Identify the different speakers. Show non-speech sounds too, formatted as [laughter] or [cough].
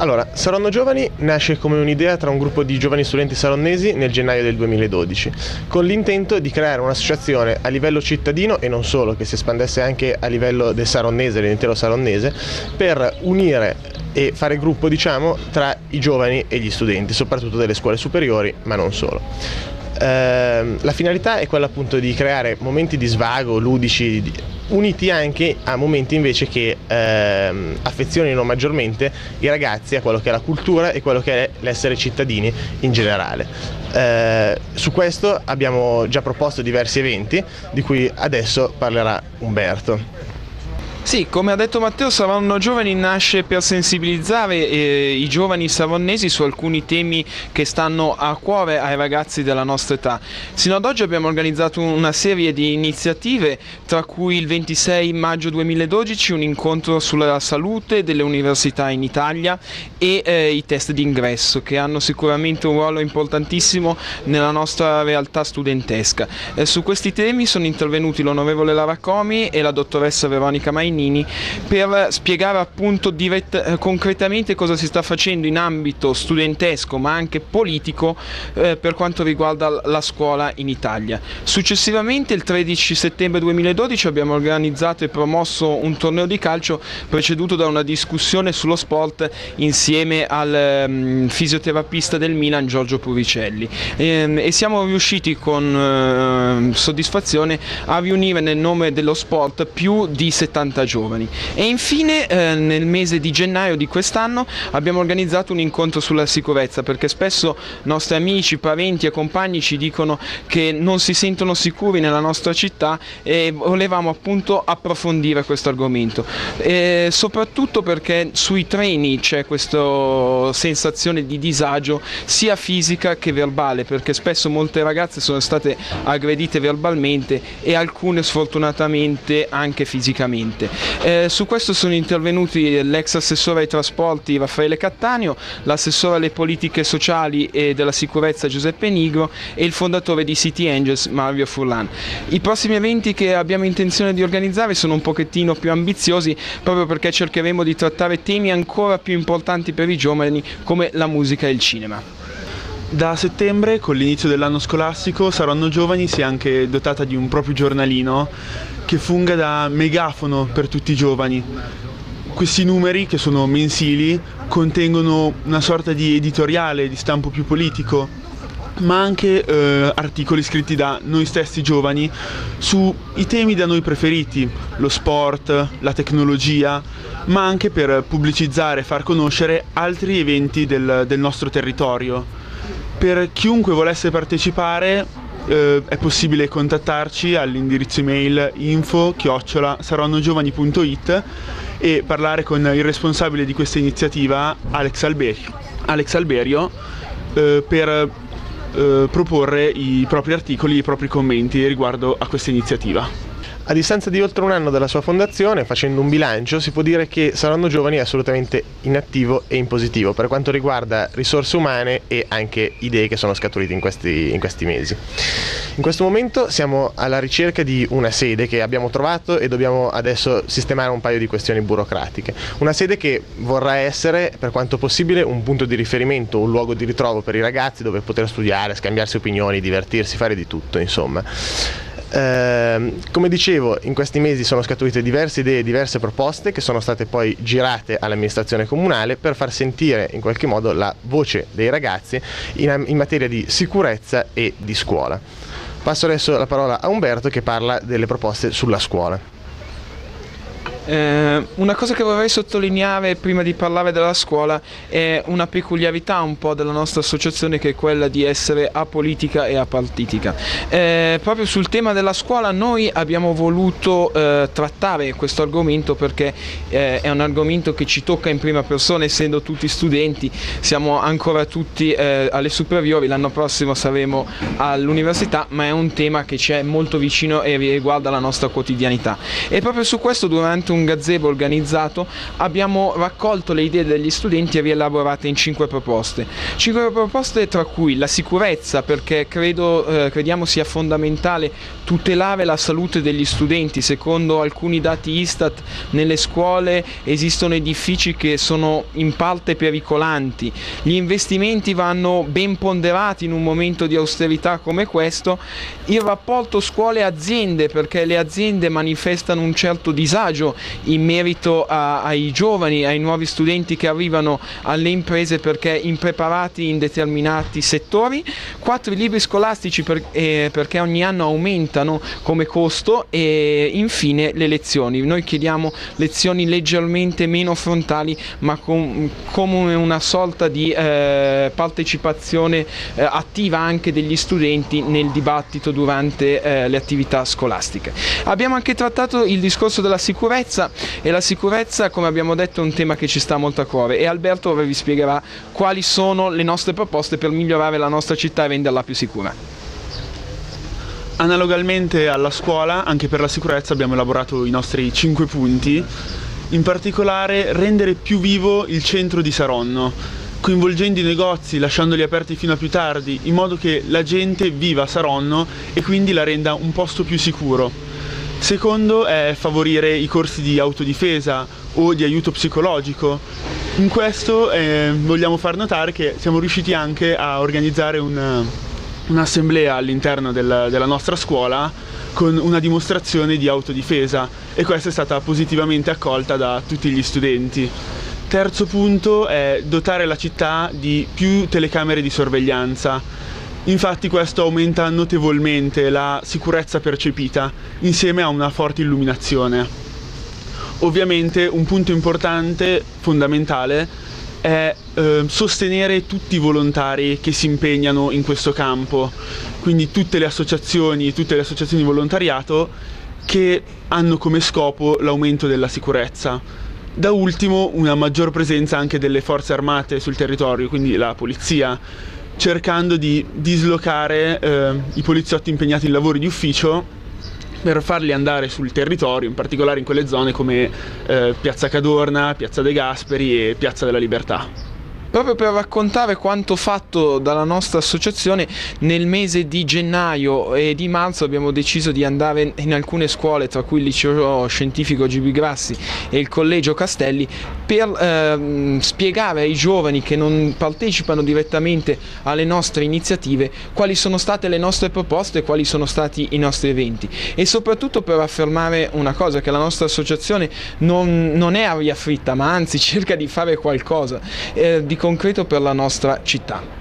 Speaker 1: Allora, Saronno Giovani nasce come un'idea tra un gruppo di giovani studenti saronnesi nel gennaio del 2012, con l'intento di creare un'associazione a livello cittadino e non solo, che si espandesse anche a livello del saronnese, dell'intero saronnese, per unire e fare gruppo, diciamo, tra i giovani e gli studenti, soprattutto delle scuole superiori, ma non solo. Eh, la finalità è quella appunto di creare momenti di svago, ludici, uniti anche a momenti invece che ehm, affezionino maggiormente i ragazzi a quello che è la cultura e quello che è l'essere cittadini in generale. Eh, su questo abbiamo già proposto diversi eventi di cui adesso parlerà Umberto.
Speaker 2: Sì, come ha detto Matteo, Savanno Giovani nasce per sensibilizzare eh, i giovani savonnesi su alcuni temi che stanno a cuore ai ragazzi della nostra età. Sino ad oggi abbiamo organizzato una serie di iniziative, tra cui il 26 maggio 2012 un incontro sulla salute delle università in Italia e eh, i test d'ingresso, che hanno sicuramente un ruolo importantissimo nella nostra realtà studentesca. Eh, su questi temi sono intervenuti l'onorevole Lara Comi e la dottoressa Veronica Maini Mainini per spiegare appunto dirett- eh, concretamente cosa si sta facendo in ambito studentesco ma anche politico eh, per quanto riguarda la scuola in Italia. Successivamente il 13 settembre 2012 abbiamo organizzato e promosso un torneo di calcio preceduto da una discussione sullo sport insieme al um, fisioterapista del Milan Giorgio Puricelli e, ehm, e siamo riusciti con uh, soddisfazione a riunire nel nome dello sport più di 70 50 giovani. E infine eh, nel mese di gennaio di quest'anno abbiamo organizzato un incontro sulla sicurezza perché spesso nostri amici, parenti e compagni ci dicono che non si sentono sicuri nella nostra città e volevamo appunto approfondire questo argomento. E soprattutto perché sui treni c'è questa sensazione di disagio sia fisica che verbale perché spesso molte ragazze sono state aggredite verbalmente e alcune sfortunatamente anche fisicamente. Eh, su questo sono intervenuti l'ex assessore ai trasporti Raffaele Cattaneo, l'assessore alle politiche sociali e della sicurezza Giuseppe Nigro e il fondatore di City Angels Mario Furlan. I prossimi eventi che abbiamo intenzione di organizzare sono un pochettino più ambiziosi proprio perché cercheremo di trattare temi ancora più importanti per i giovani come la musica e il cinema.
Speaker 3: Da settembre, con l'inizio dell'anno scolastico, Saranno Giovani si è anche dotata di un proprio giornalino che funga da megafono per tutti i giovani. Questi numeri, che sono mensili, contengono una sorta di editoriale di stampo più politico, ma anche eh, articoli scritti da noi stessi giovani sui temi da noi preferiti, lo sport, la tecnologia, ma anche per pubblicizzare e far conoscere altri eventi del, del nostro territorio. Per chiunque volesse partecipare eh, è possibile contattarci all'indirizzo email info saronnogiovani.it e parlare con il responsabile di questa iniziativa Alex Alberio, Alex Alberio eh, per eh, proporre i propri articoli, i propri commenti riguardo a questa iniziativa.
Speaker 1: A distanza di oltre un anno dalla sua fondazione, facendo un bilancio, si può dire che Saranno Giovani è assolutamente in attivo e in positivo per quanto riguarda risorse umane e anche idee che sono scaturite in questi, in questi mesi. In questo momento siamo alla ricerca di una sede che abbiamo trovato e dobbiamo adesso sistemare un paio di questioni burocratiche. Una sede che vorrà essere, per quanto possibile, un punto di riferimento, un luogo di ritrovo per i ragazzi dove poter studiare, scambiarsi opinioni, divertirsi, fare di tutto, insomma. Eh, come dicevo, in questi mesi sono scaturite diverse idee, diverse proposte che sono state poi girate all'amministrazione comunale per far sentire in qualche modo la voce dei ragazzi in, in materia di sicurezza e di scuola. Passo adesso la parola a Umberto che parla delle proposte sulla scuola.
Speaker 2: Eh, una cosa che vorrei sottolineare prima di parlare della scuola è una peculiarità un po' della nostra associazione che è quella di essere apolitica e apartitica. Eh, proprio sul tema della scuola noi abbiamo voluto eh, trattare questo argomento perché eh, è un argomento che ci tocca in prima persona essendo tutti studenti, siamo ancora tutti eh, alle superiori, l'anno prossimo saremo all'università, ma è un tema che ci è molto vicino e riguarda la nostra quotidianità. E proprio su questo durante tramite un gazebo organizzato abbiamo raccolto le idee degli studenti e rielaborate in cinque proposte. Cinque proposte tra cui la sicurezza, perché credo, eh, crediamo sia fondamentale tutelare la salute degli studenti. Secondo alcuni dati Istat nelle scuole esistono edifici che sono in parte pericolanti. Gli investimenti vanno ben ponderati in un momento di austerità come questo. Il rapporto scuole-aziende, perché le aziende manifestano un certo disagio in merito a, ai giovani, ai nuovi studenti che arrivano alle imprese perché impreparati in determinati settori. Quattro libri scolastici per, eh, perché ogni anno aumentano come costo e infine le lezioni. Noi chiediamo lezioni leggermente meno frontali ma com- come una sorta di eh, partecipazione eh, attiva anche degli studenti nel dibattito durante eh, le attività scolastiche. Abbiamo anche trattato il discorso della sicurezza e la sicurezza come abbiamo detto è un tema che ci sta molto a cuore e Alberto ora vi spiegherà quali sono le nostre proposte per migliorare la nostra città e renderla più sicura.
Speaker 3: Analogamente alla scuola, anche per la sicurezza abbiamo elaborato i nostri 5 punti, in particolare rendere più vivo il centro di Saronno, coinvolgendo i negozi, lasciandoli aperti fino a più tardi, in modo che la gente viva Saronno e quindi la renda un posto più sicuro. Secondo è favorire i corsi di autodifesa o di aiuto psicologico. In questo eh, vogliamo far notare che siamo riusciti anche a organizzare un un'assemblea all'interno del, della nostra scuola con una dimostrazione di autodifesa e questa è stata positivamente accolta da tutti gli studenti. Terzo punto è dotare la città di più telecamere di sorveglianza. Infatti questo aumenta notevolmente la sicurezza percepita insieme a una forte illuminazione. Ovviamente un punto importante, fondamentale, è eh, sostenere tutti i volontari che si impegnano in questo campo, quindi tutte le associazioni, tutte le associazioni di volontariato che hanno come scopo l'aumento della sicurezza. Da ultimo una maggior presenza anche delle forze armate sul territorio, quindi la polizia, cercando di dislocare eh, i poliziotti impegnati in lavori di ufficio per farli andare sul territorio, in particolare in quelle zone come eh, Piazza Cadorna, Piazza De Gasperi e Piazza della Libertà
Speaker 2: proprio per raccontare quanto fatto dalla nostra associazione nel mese di gennaio e di marzo abbiamo deciso di andare in alcune scuole tra cui il liceo scientifico GB Grassi e il collegio Castelli per ehm, spiegare ai giovani che non partecipano direttamente alle nostre iniziative quali sono state le nostre proposte e quali sono stati i nostri eventi. E soprattutto per affermare una cosa che la nostra associazione non, non è aria fritta ma anzi [laughs] cerca di fare qualcosa. Eh, di concreto per la nostra città.